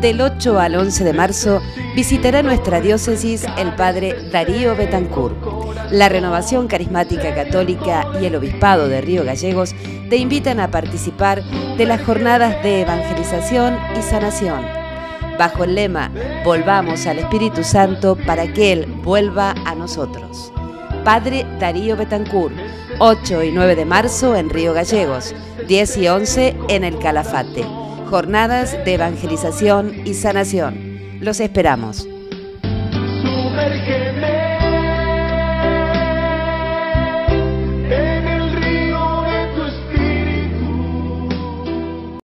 Del 8 al 11 de marzo visitará nuestra diócesis el padre Darío Betancourt. La Renovación Carismática Católica y el Obispado de Río Gallegos te invitan a participar de las jornadas de evangelización y sanación. Bajo el lema Volvamos al Espíritu Santo para que Él vuelva a nosotros. Padre Darío Betancourt, 8 y 9 de marzo en Río Gallegos, 10 y 11 en el Calafate. Jornadas de evangelización y sanación. Los esperamos.